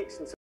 connections.